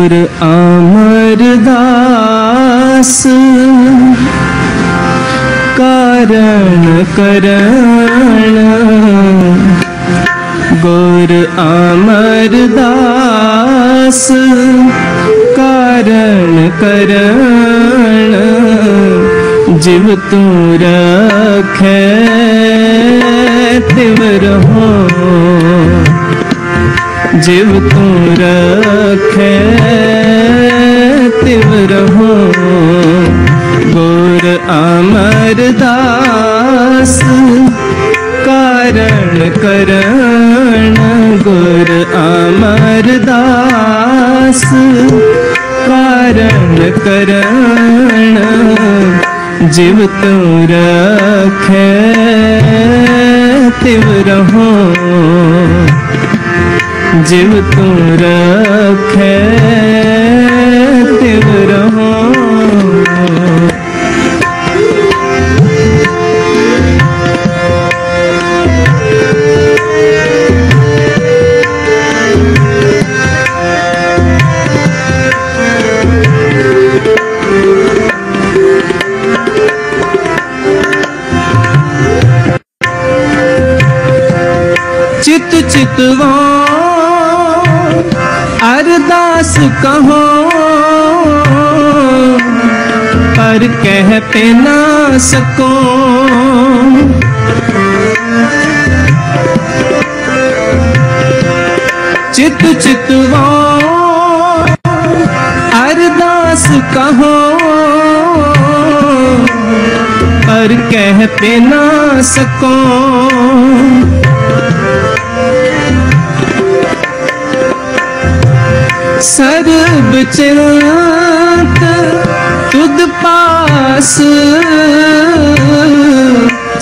गुर अमरदास कारण करण। गुर अमरदास कारण करण। जीव तू रखे तिवर हो। जीव तू रखे, तिवर हो। गुर अमरदास कारण करण। गुर अमरदास कारण करण। जीव तू रखे तिव रहो जीव तू रखे तिव रहो। चित चितवा अरदास कहो, पर कह पे ना सको। चित चितवा, अरदास कहो, पर कह पे ना सको। सर्ब चिंत तुद पास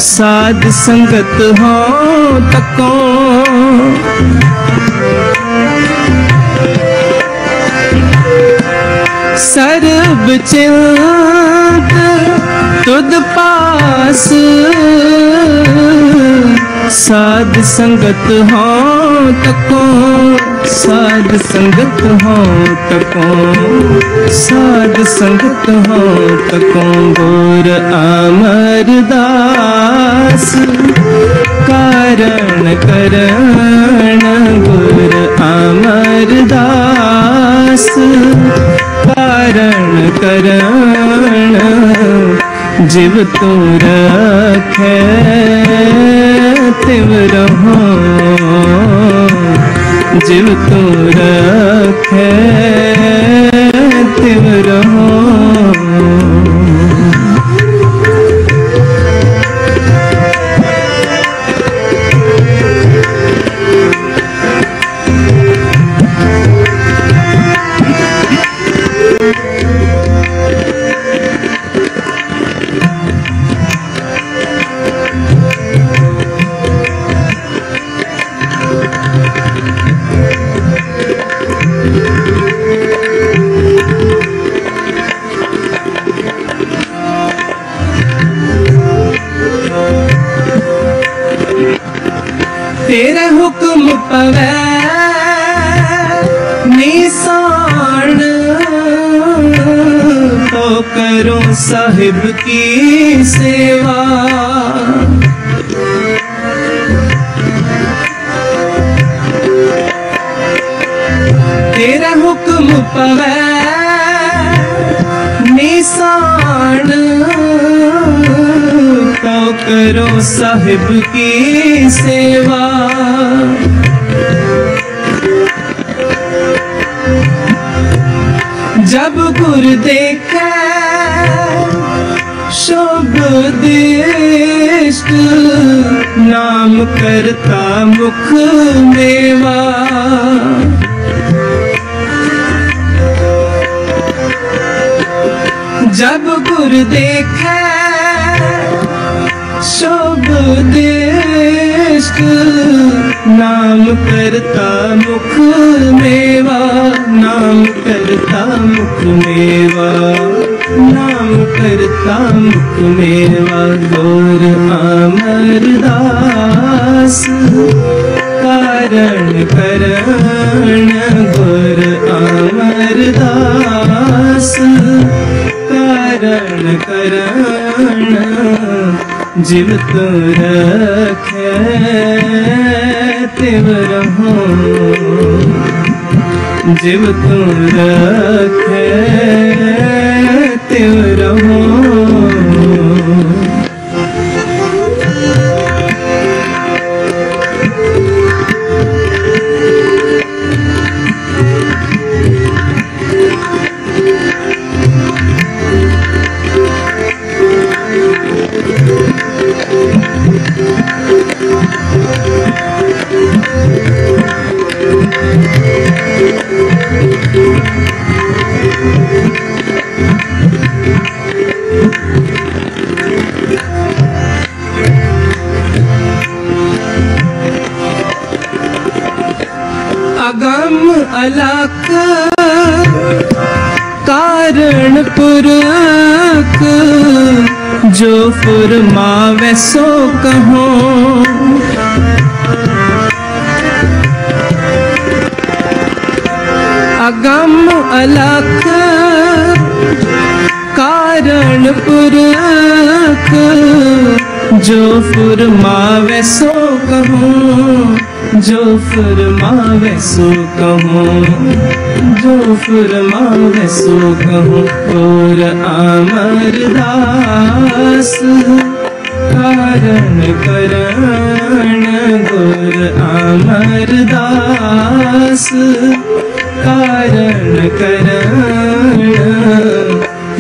साध संगत हो तको सर्ब चिंत तुद पास साध संगत हो तको साध संगत हो तको, साध संगत हो तको गोर अमरदास कारण करण गुर अमरदास कारण करण जीव तू रखे तिव रहो जीव तो रखे निशान तो करो साहिब की सेवा। साहिब की सेवा। जब गुर देखे, शुभ दिष्ट, नाम करता मुख मेवा। जब गुर देखे शुभ दिष्ट नाम करता मुख मेवा, नाम करता मुख मेवा, नाम करता मुख मेवा, गौर अमरदास कारण करण गुर अमर अमरदास कारण करण जीव तो रखे तिव रहो जीव तो रखे तिव रहो जो फुरमा वैसो कहो। अगम अलख कारण पुरक जो फुरमा वैसो कहूँ। जो फुरमावे सो कहूँ। जो फुरमावे सो कहूँ। और अमर दास, कारण करण गुर अमर दास, कारण करण।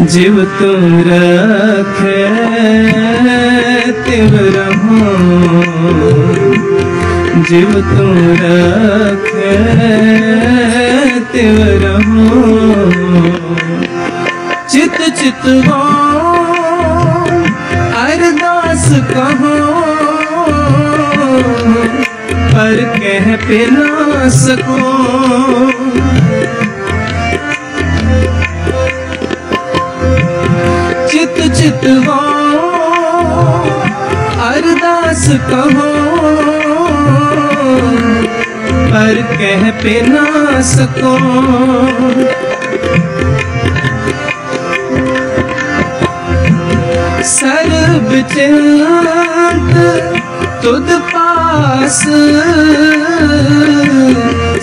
जीव तुम रखे तिव रहो। जीव तुम रखे तिव रहो। चित चित हो, अरदास कहो। पर कह पे ना सको चित चित हो, अरदास कहो। पर कह पे ना सको सर्व चिंत तुद पास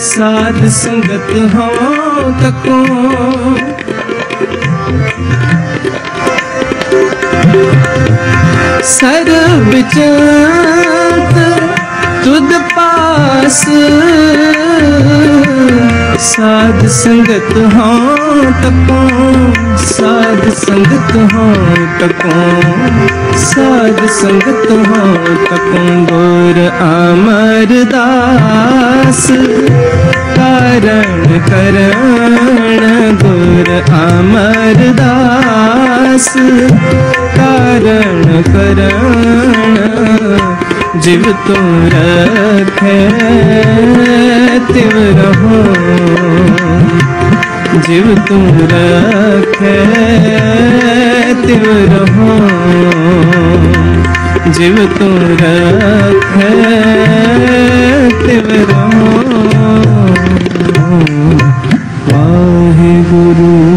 साध संगत हो तको सर्व चिंत तुद पास। साध संगत हो तको साध संगत हो तको साध संगत हो तको गोर अमर दास कारण करण। गुर अमर दास कारण करण। जीव तुम तो रख तिम रहो। जीव तू तो रख तिम रहो। जीव तू तो रख तिम रहो। वाहे गुरु।